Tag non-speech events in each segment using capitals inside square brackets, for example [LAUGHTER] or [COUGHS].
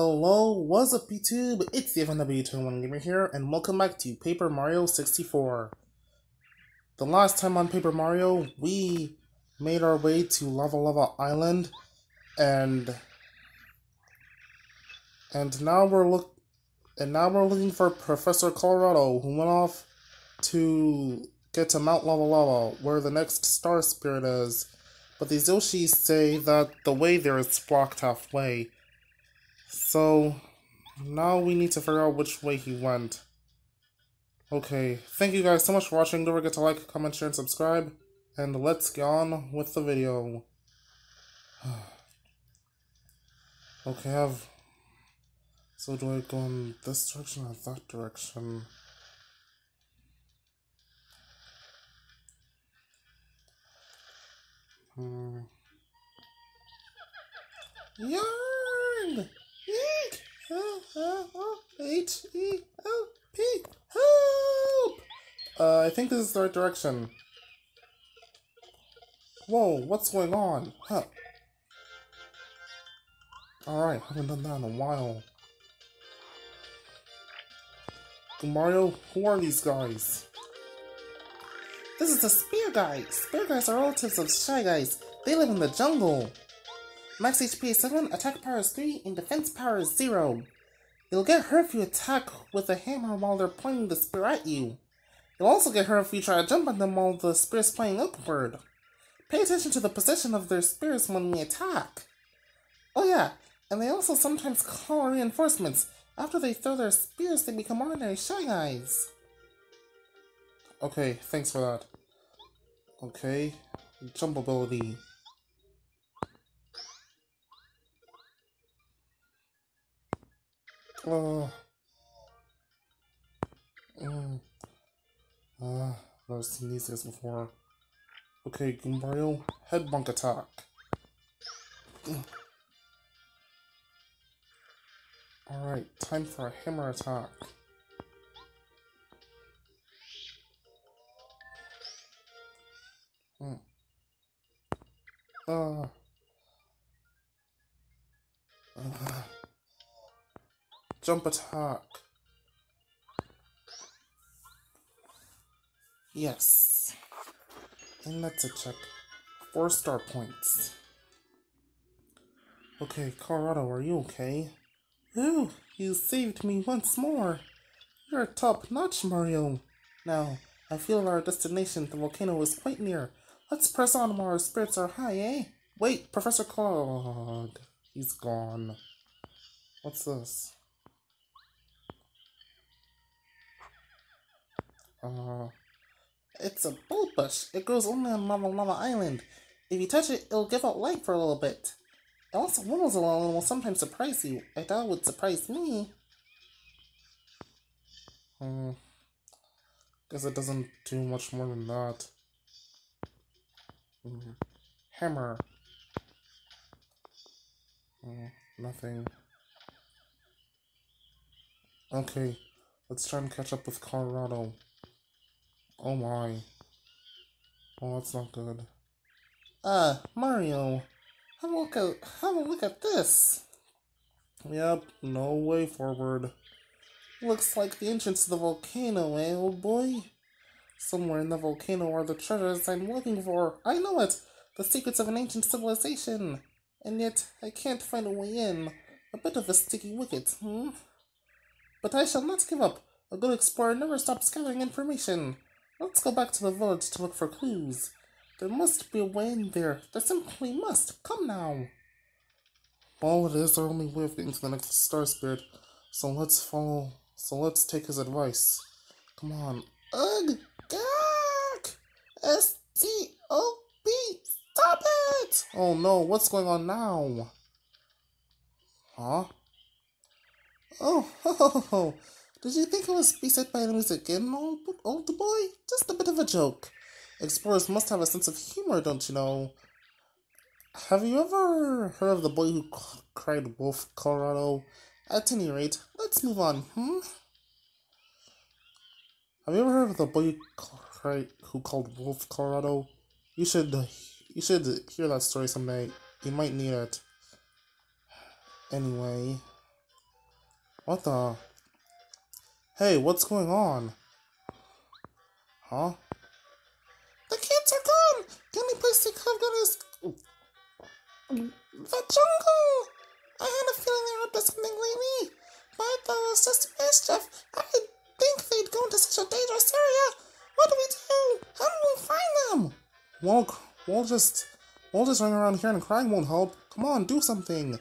Hello, what's up YouTube? It's the FNW21 Gamer here, and welcome back to Paper Mario 64. The last time on Paper Mario, we made our way to Lavalava Island, and and now we're look and now we're looking for Professor Colorado, who went off to get to Mount Lavalava, where the next Star Spirit is. But these Yoshis say that the way there is blocked halfway. So, now we need to figure out which way he went. Okay, thank you guys so much for watching. Don't forget to like, comment, share, and subscribe. And let's get on with the video. [SIGHS] okay, I have... So do I go in this direction or that direction? Hmm. Yarn! H E O P! Help! Uh, I think this is the right direction. Whoa, what's going on? Huh. Alright, haven't done that in a while. Mario, who are these guys? This is the Spear Guy! Spear Guys are relatives of Shy Guys. They live in the jungle. Max HP is 7, attack power is 3, and defense power is 0. You'll get hurt if you attack with a hammer while they're pointing the spear at you. You'll also get hurt if you try to jump on them while the spear is pointing upward. Pay attention to the position of their spears when we attack. Oh yeah, and they also sometimes call reinforcements. After they throw their spears, they become ordinary Shy Guys. Okay, thanks for that. Okay, jump ability. Oh. Mm. Uh, I've seen these guys before. Okay, Goombario, head bonk attack. Alright, time for a hammer attack. Hmm. Uh. Uh. Jump attack. Yes. And that's a check. Four star points. Okay, Colorado, are you okay? Ooh, you saved me once more. You're top notch, Mario. Now, I feel our destination, the volcano, is quite near. Let's press on while our spirits are high, eh? Wait, Professor Clog. He's gone. What's this? Uh, it's a bulbush. It grows only on Lavalava Island. If you touch it, it'll give out light for a little bit. It also wobbles a little and will sometimes surprise you. I thought it would surprise me. Hmm. Guess it doesn't do much more than that. Mm. Hammer. Mm, nothing. Okay, let's try and catch up with Colorado. Oh my. Oh, that's not good. Uh, Mario, have a look at have a look at this. Yep, no way forward. Looks like the entrance to the volcano, eh, old boy? Somewhere in the volcano are the treasures I'm looking for. I know it! The secrets of an ancient civilization. And yet, I can't find a way in. A bit of a sticky wicket, hmm? But I shall not give up. A good explorer never stops gathering information. Let's go back to the village to look for clues. There must be a way in there. There simply must. Come now. Well, it is our only way of getting to the next star spirit. So let's follow. So let's take his advice. Come on. Ugh! Gak! S-T-O-P! Stop it! Oh no, what's going on now? Huh? Oh, [LAUGHS] ho, ho, ho. Did you think it was beset by enemies again, old, old boy? Just a bit of a joke. Explorers must have a sense of humor, don't you know? Have you ever heard of the boy who cried wolf, Colorado? At any rate, let's move on, hmm? Have you ever heard of the boy who, cried, who called wolf, Colorado? You should, you should hear that story someday. You might need it. Anyway, What the? Hey, what's going on? Huh? The kids are gone! The only place they could have gone is. the jungle! I had a feeling they were up to something lately, but that was just mischief. I didn't think they'd go into such a dangerous area. What do we do? How do we find them? Well, we'll just. We'll just run around here and crying won't help. Come on, do something.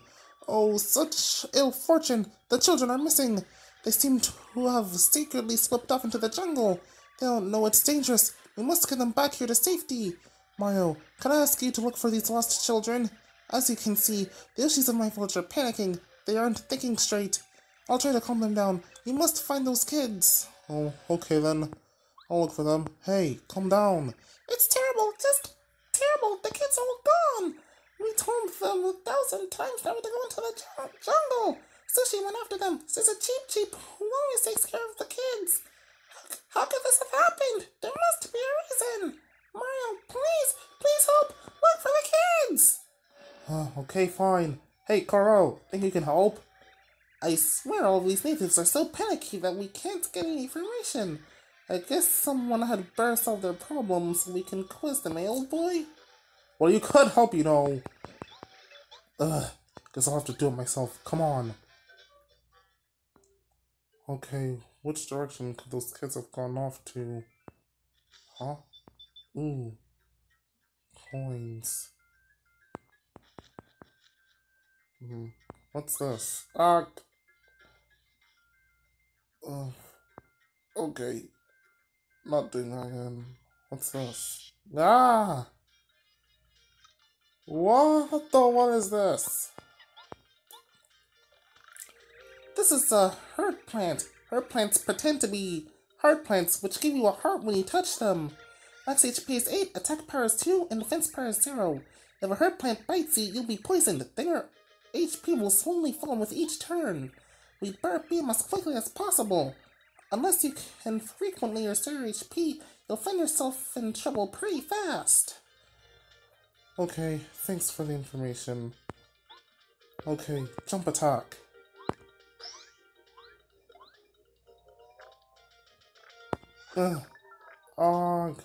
Oh, such ill fortune! The children are missing! They seem to have secretly slipped off into the jungle. They don't know it's dangerous. We must get them back here to safety. Mario, can I ask you to look for these lost children? As you can see, the Yoshis of my village are panicking. They aren't thinking straight. I'll try to calm them down. You must find those kids. Oh, okay then. I'll look for them. Hey, calm down. It's terrible, just terrible. The kids are all gone. We told them a thousand times never to go into the jungle. Sushi went after them. Says a Cheep Cheep who always takes care of the kids. How, could this have happened? There must be a reason. Mario, please, please help. Look for the kids. Uh, okay, fine. Hey, Koro, think you can help? I swear all these natives are so panicky that we can't get any information. I guess someone had better solve their problems so we can quiz them, eh, old boy? Well, you could help, you know. Ugh, guess I'll have to do it myself. Come on. Okay, which direction could those kids have gone off to? Huh? Ooh. Coins. Hmm. What's this? Ah! Uh, okay. Not doing that again. What's this? Ah! What the what is this? This is a hurt plant. Hurt plants pretend to be heart plants, which give you a heart when you touch them. Max HP is 8, attack power is 2, and defense power is 0. If a heart plant bites you, you'll be poisoned. Then your HP will slowly fall with each turn. We better beam as quickly as possible. Unless you can frequently restore HP, you'll find yourself in trouble pretty fast. Okay, thanks for the information. Okay, jump attack. Ugh. Og.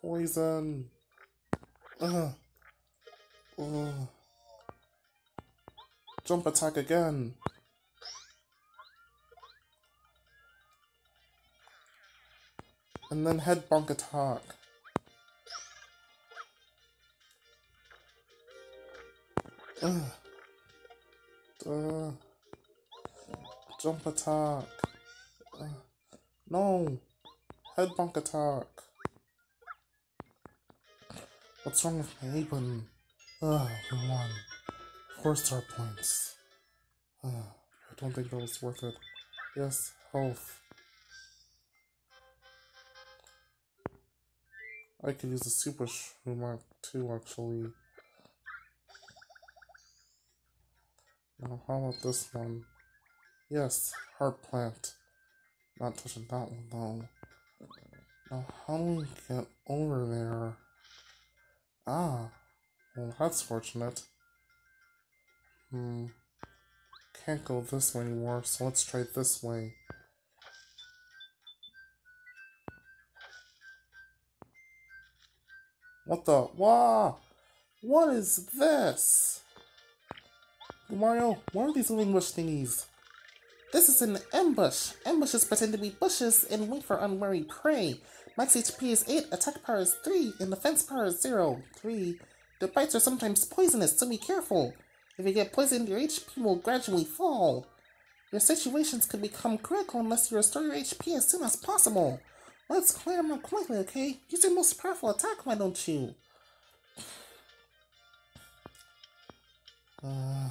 Poison. Ugh. Ugh. Jump attack again. And then head bonk attack. Ugh. Jump attack. Uh. No. Head bonk attack. What's wrong with ah, my apron? Ugh, we won. Four star points. Ugh, I don't think that was worth it. Yes, health. I could use a super shroomark too, actually. Now, how about this one? Yes, heart plant. Not touching that one though. Now, how do we get over there? Ah, well, that's fortunate. Hmm. Can't go this way anymore, so let's try this way. What the? Wow! What is this? Mario, what are these little bush thingies? This is an M. Bush. Ambushes pretend to be bushes and wait for unwary prey. Max HP is 8, attack power is 3, and defense power is 0. 3. The bites are sometimes poisonous, so be careful. If you get poisoned, your HP will gradually fall. Your situations could become critical unless you restore your HP as soon as possible. Let's clear them up quickly, okay? Use your most powerful attack, why don't you? [SIGHS] Uh,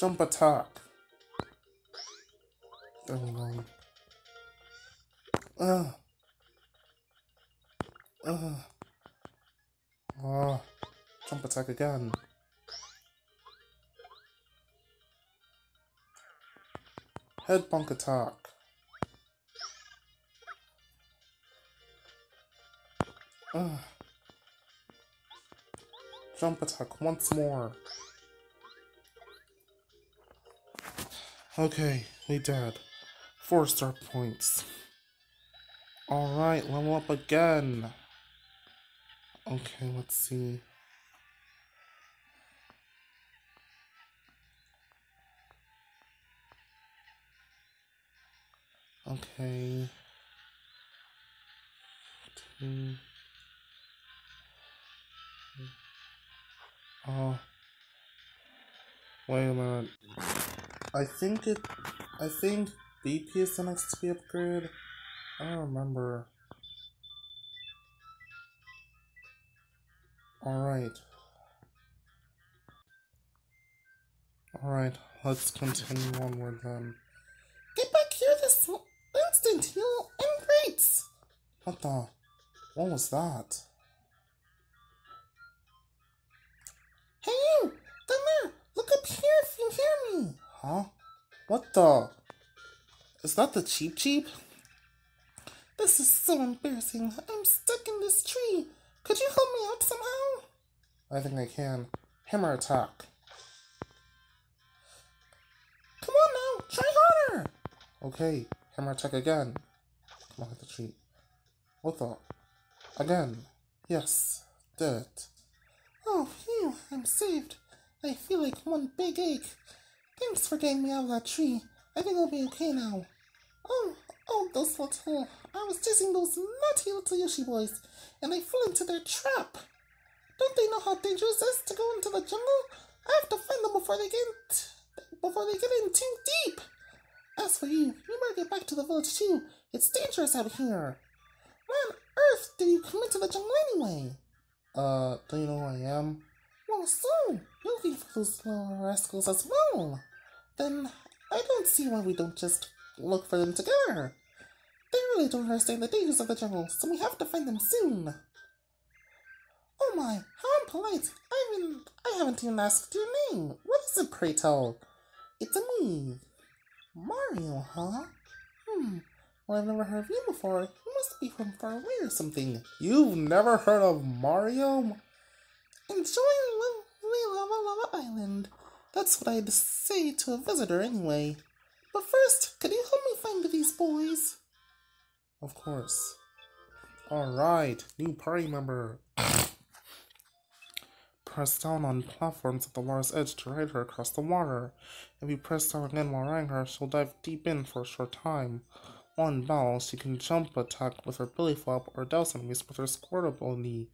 jump attack. There we go. Uh. Uh. Uh. Jump attack again. Head bonk attack. Uh. Jump attack once more. Okay, we did. Four star points. Alright, level up again. Okay, let's see. Okay. Oh. Wait a minute. I think it. I think BP is the next to be upgraded. I don't remember. Alright. Alright, let's continue onward then. Get back here this instant, you ingrates! What the? What was that? Huh? What the? Is that the Cheep Cheep? This is so embarrassing. I'm stuck in this tree. Could you help me out somehow? I think I can. Hammer attack. Come on now, try harder! Okay, hammer attack again. Come on, hit the tree. What the? Again. Yes, did it. Oh, phew, I'm saved. I feel like one big ache. Thanks for getting me out of that tree. I think I'll be okay now. Oh, oh, those little... I was chasing those naughty little Yoshi boys, and I fell into their trap. Don't they know how dangerous it is to go into the jungle? I have to find them before they get... before they get in too deep. As for you, you better get back to the village too. It's dangerous out here. Why on earth did you come into the jungle anyway? Uh, do you know who I am? Well, so, you're looking for those little rascals as well. Then, I don't see why we don't just look for them together. They really don't understand the dangers of the jungle, so we have to find them soon. Oh my, how impolite. I haven't, I haven't even asked your name. What is it, pray tell? It's a me. Mario, huh? Hmm, well, I've never heard of you before. You must be from far away or something. You've never heard of Mario? Enjoying lovely Lava Lava Island. That's what I'd say to a visitor anyway. But first, could you help me find these boys? Of course. Alright, new party member. press down on platforms at the water's edge to ride her across the water. If you press down again while riding her, she'll dive deep in for a short time. On battle, she can jump attack with her belly flop or douse enemies with her squirt ability.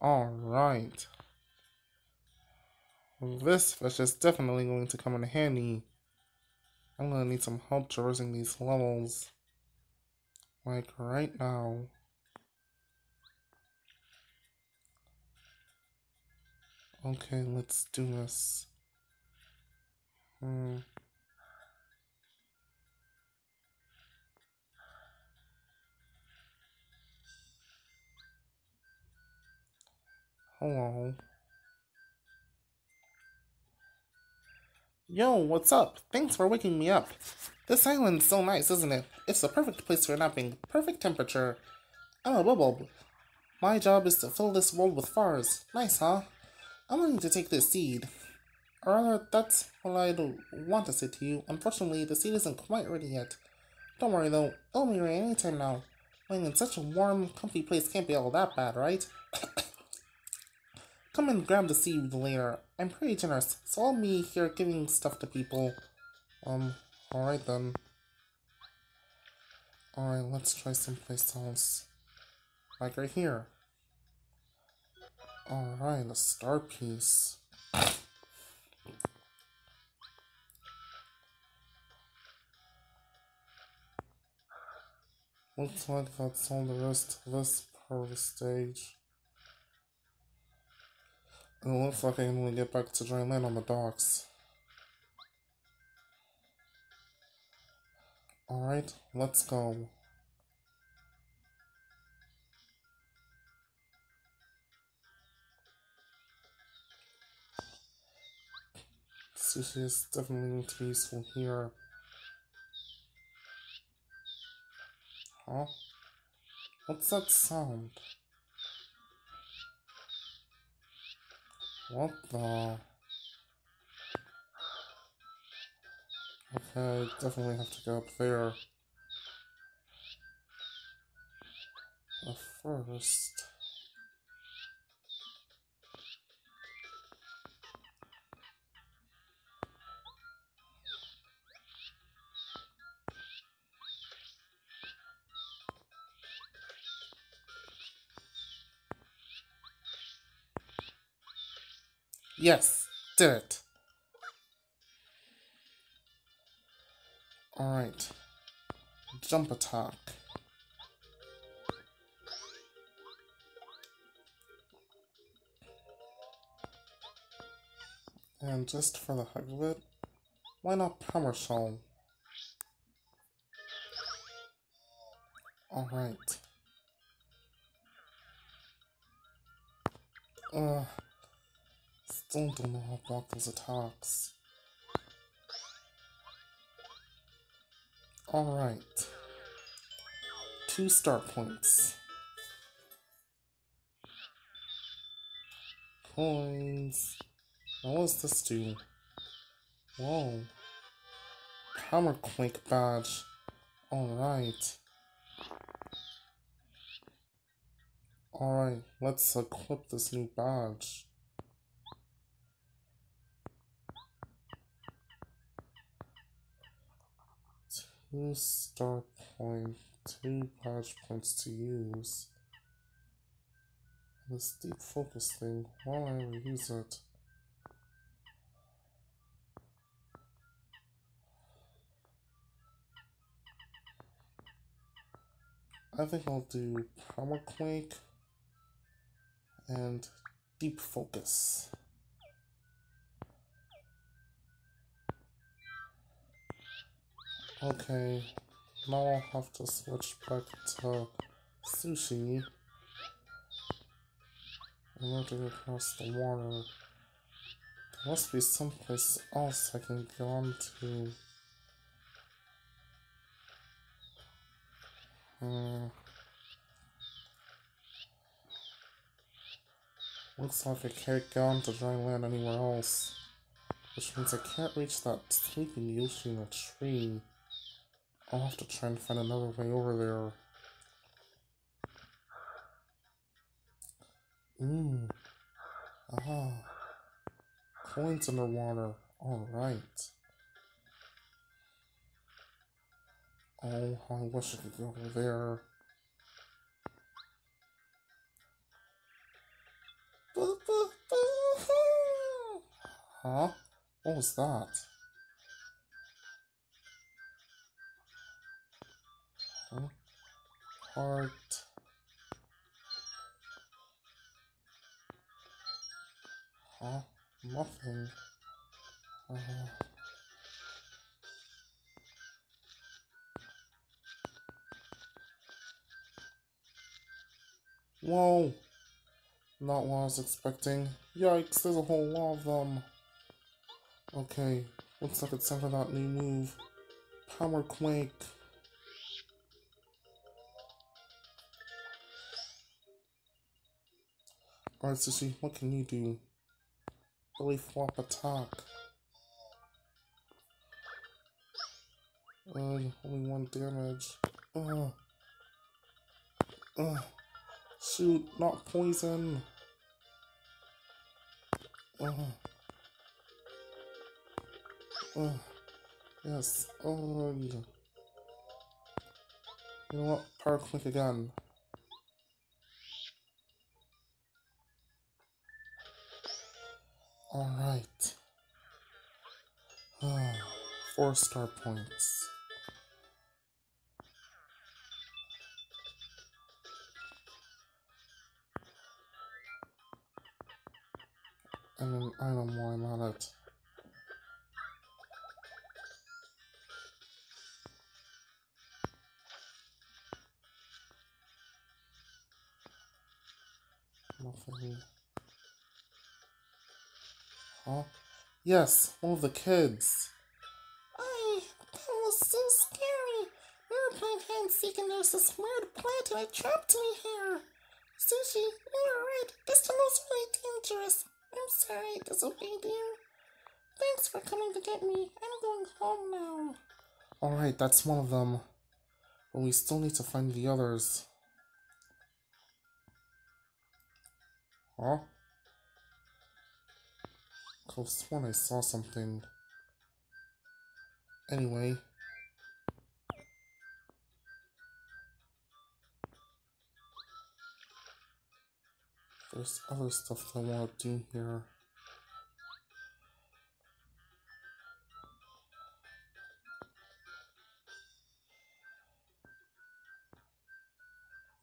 Alright. This fish is definitely going to come in handy. I'm gonna need some help traversing these levels. Like right now. Okay, let's do this. Hmm. Hello. Yo, what's up? Thanks for waking me up. This island's so nice, isn't it? It's the perfect place for napping. Perfect temperature. I'm a Bubulb. My job is to fill this world with fars. Nice, huh? I'm going to take this seed. Or rather, that's what I want to say to you. Unfortunately, the seed isn't quite ready yet. Don't worry though, it'll be ready anytime now. Living in such a warm, comfy place can't be all that bad, right? [COUGHS] Come and grab the seed later. I'm pretty generous, so I'll here giving stuff to people. Um, alright then. Alright, let's try someplace else. Like right here. Alright, a star piece. Looks like that's all the rest of this part of the stage. It looks like I only get back to dry land on the docks. Alright, let's go. Sushi is definitely going to be useful here. Huh? What's that sound? What the? Okay, definitely have to go up there. But first... Yes, did it. Alright. Jump attack. And just for the heck of it, why not Power Shell? Alright. Still don't know how to block those attacks. Alright. Two star points. Coins. What does this do? Whoa. Hammer Quake badge. Alright. Alright, let's equip this new badge. Two star point, two patch points to use. This deep focus thing, don't I use it? I think I'll do Power Quake and Deep Focus. Okay, now I'll have to switch back to sushi in order to get across the water. There must be someplace else I can get onto. Hmm. Looks like I can't get onto dry land anywhere else. Which means I can't reach that sleeping Yoshi in a tree. I'll have to try and find another way over there. Ooh. Aha. Coins underwater. Alright. Oh, I wish I could go over there. Huh? What was that? Heart. Huh? Nothing. Uh, whoa! Not what I was expecting. Yikes, there's a whole lot of them. Okay, looks like it's time for that new move. Power Quake. Alright, Sushi, what can you do? Belly flop attack. Uh, only one damage. Ugh. Ugh. Shoot, not poison. Ugh. Ugh. Yes. Oh. You know what? Power click again. Alright. Hmm, four star points. And while I'm at it. Nothing. Huh? Yes, one of the kids. I, that was so scary. We were playing hide and seek and there's this weird plant and it trapped me here. Sushi, you were right. This tunnel's really dangerous. I'm sorry I disobeyed you. Thanks for coming to get me. I'm going home now. Alright, that's one of them. But we still need to find the others. Huh? Could sworn I saw something. Anyway. There's other stuff that I want to do here.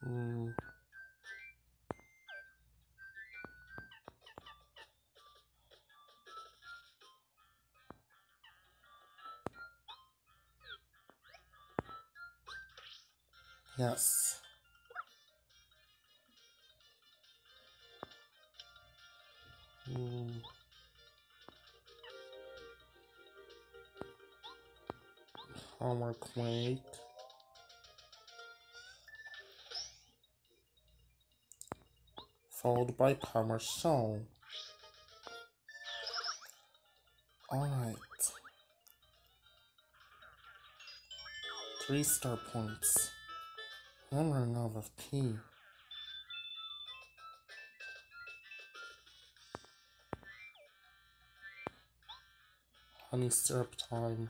Hmm. Yes. Hmm. Homework Quake. Followed by Palmer Show. Alright. Three star points. I'm running out of P. Honey syrup time.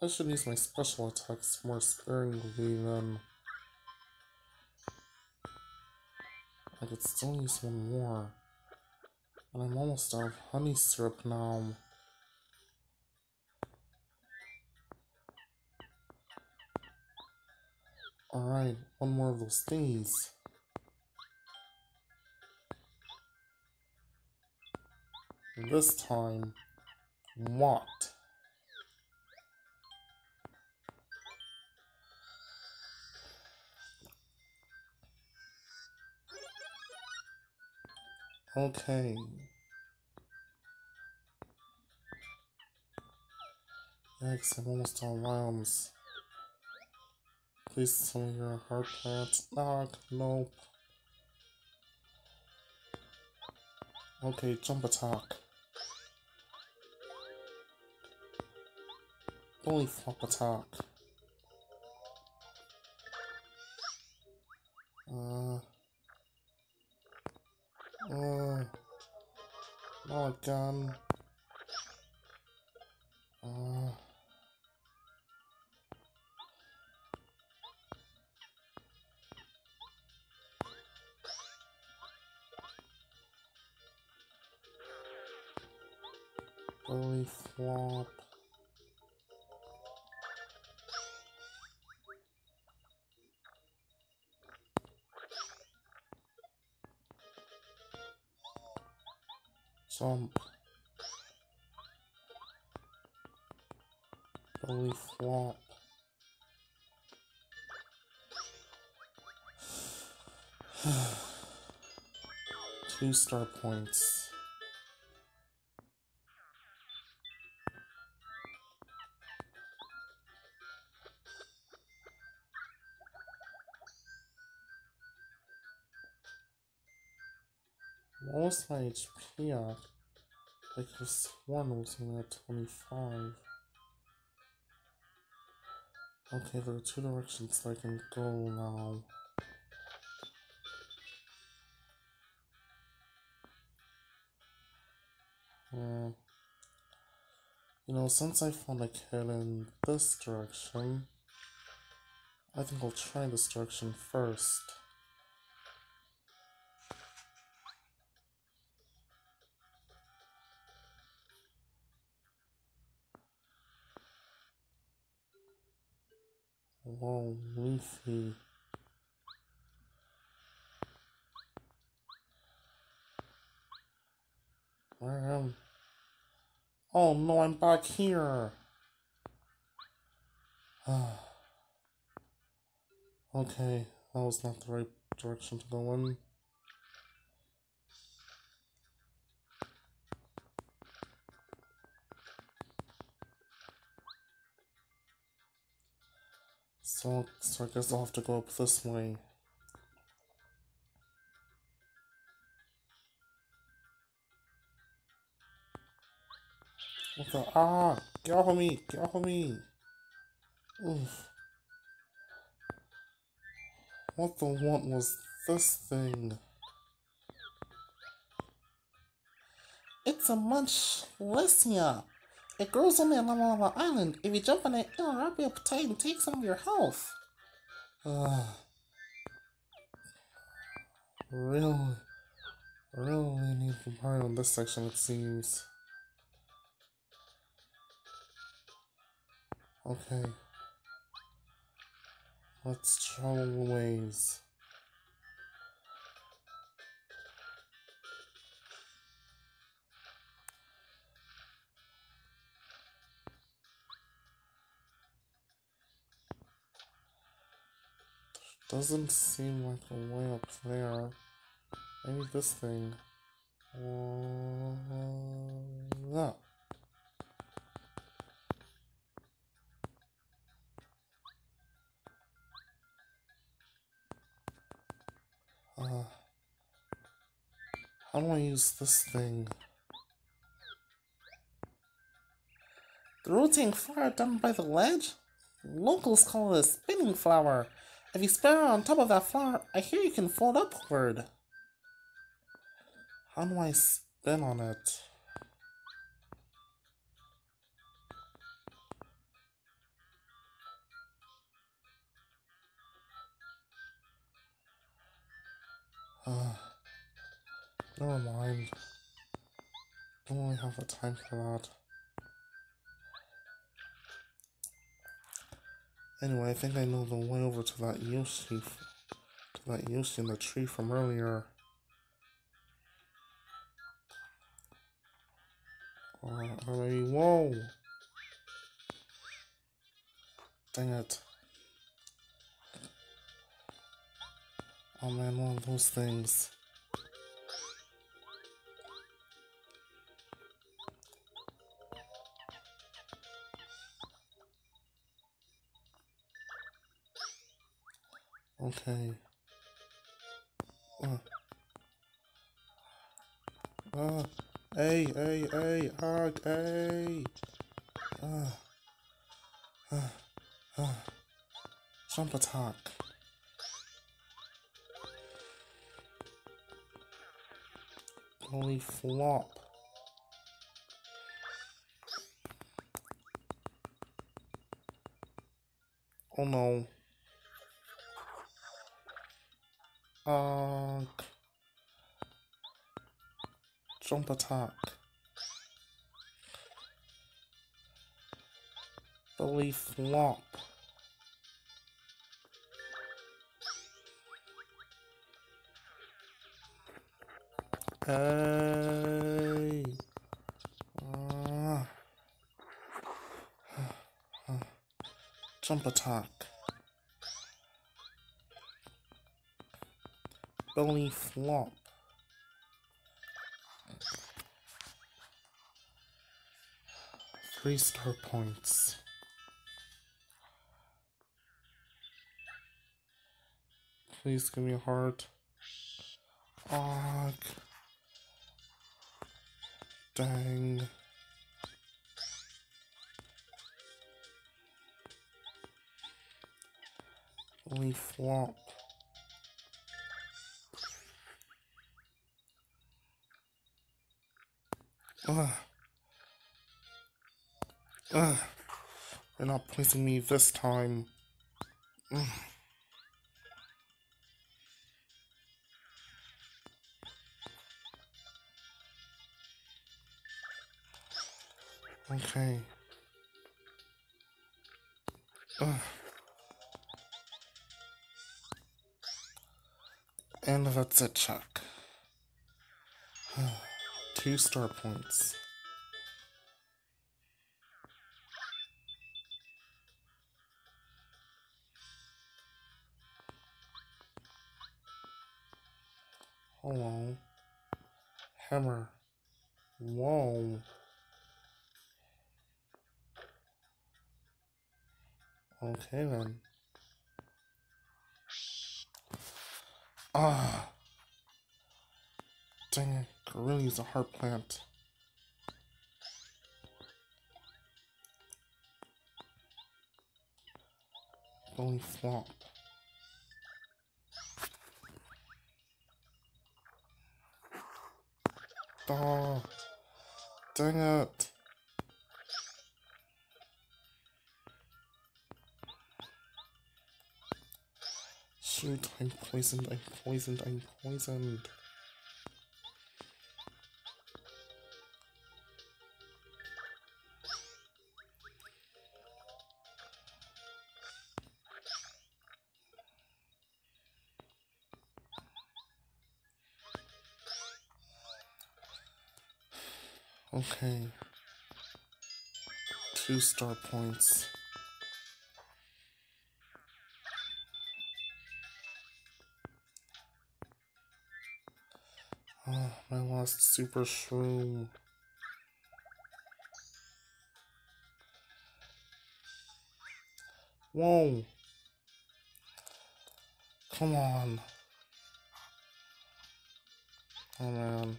I should use my special attacks more sparingly then. I could still use one more. And I'm almost out of honey syrup now. Alright, one more of those things. This time, what? Okay. Yikes, I'm almost on rounds. Please tell me you're a hard plant. Knock, nope. Okay, jump attack. Bully flop attack. Bully flop. [SIGHS] Two star points. Was my HP could have sworn it was only at 25. Okay, there are two directions I can go now. Hmm. You know, since I found a kid in this direction, I think I'll try this direction first. Whoa, leafy. Where am? Oh no, I'm back here. [SIGHS] okay, that was not the right direction to go in. So, so I guess I'll have to go up this way. What the? Ah! Get off of me! Get off of me! Oof. What the what was this thing? It's a Munchlesia. It grows on the Lava Island. If you jump on it, it'll wrap you up tight and take some of your health. Really, really need to hurry on this section, it seems. Okay. Let's travel the ways. Doesn't seem like a way up there. Maybe this thing. Uh, yeah. Uh, how do I use this thing? The rotating flower done by the ledge? Locals call it a spinning flower. If you spin on top of that flower, I hear you can fold upward. How do I spin on it? Uh, never mind. Don't really have the time for that. Anyway, I think I know the way over to that Yoshi, to that Yoshi in the tree from earlier. Uh, alright, whoa! Dang it. Oh man, one of those things. Okay. Uh. Uh. Hey, hey, hey, hug, hey. Uh. Uh. Uh. Jump attack. Holy flop. Oh no. Uh, jump attack. Belly flop. Hey. Uh, [SIGHS] [SIGHS] jump attack. Belly flop. Three star points. Please give me a heart. Og. Dang. Only flop. Ugh. Ugh. They're not pleasing me this time. Ugh. Okay. Ugh. And that's it, Chuck. [SIGHS] Two star points. Hello. Hammer. Whoa. Okay then. Ah. Dang it, Really, is a hard plant. Only flop. Oh, dang it. Shoot, I'm poisoned, I'm poisoned, I'm poisoned. Okay. Two star points. Oh, my last super shroom. Whoa. Come on. Oh man.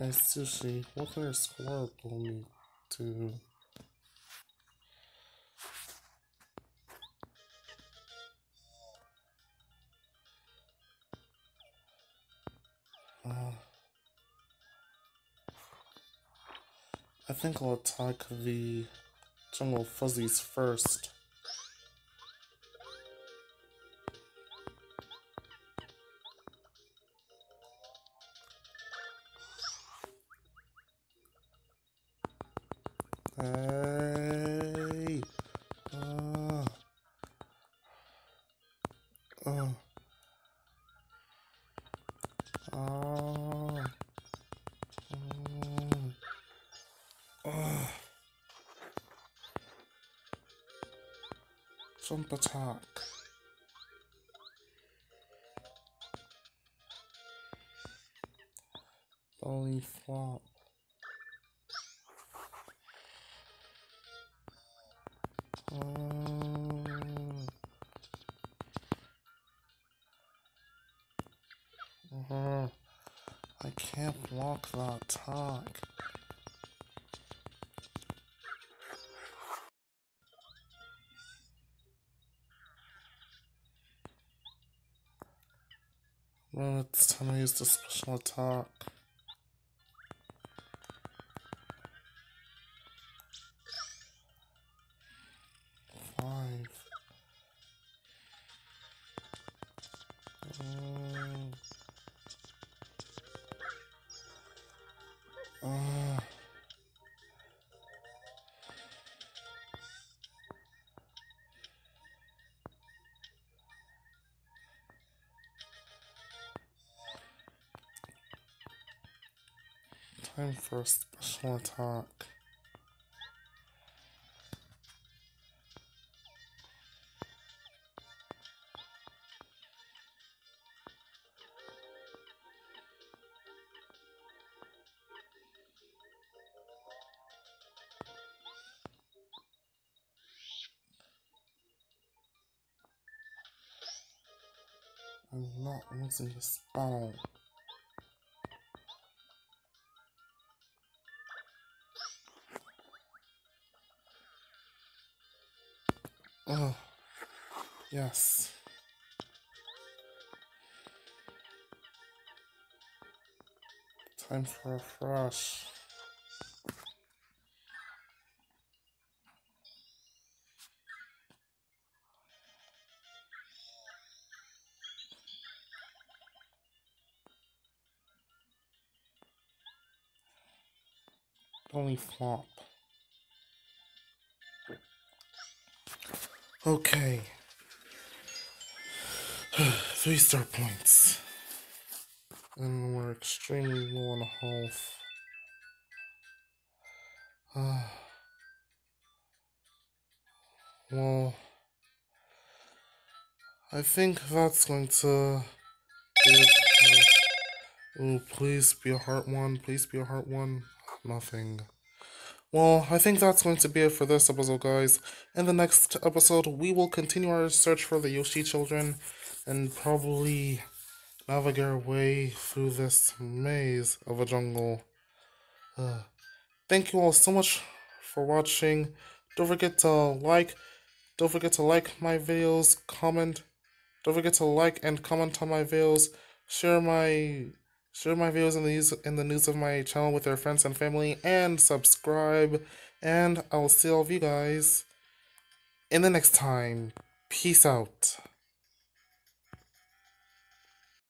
Hey Sushi, what kind of score pull me to? Uh, I think I'll attack the jungle fuzzies first. Jump attack. Belly flop. Uh, use the time for a special attack. I'm not losing the spell. Yes. Time for a fresh. Only flop. Okay. [SIGHS] Three star points. And we're extremely low on health. Uh, [SIGHS] well, I think that's going to oh, please be a heart one. Please be a heart one. Nothing. Well, I think that's going to be it for this episode, guys. In the next episode, we will continue our search for the Yoshi children and probably navigate our way through this maze of a jungle. Uh, thank you all so much for watching. Don't forget to like. Don't forget to like my videos, comment. Don't forget to like and comment on my videos. Share my share my videos in the news in the news of my channel with your friends and family, and subscribe. And I will see all of you guys in the next time. Peace out.